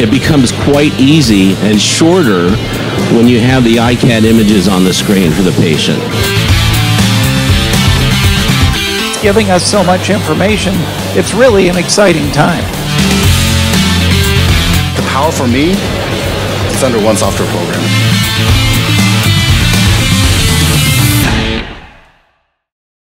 It becomes quite easy and shorter when you have the iCAD images on the screen for the patient. It's giving us so much information. It's really an exciting time. The power for me is under one software program.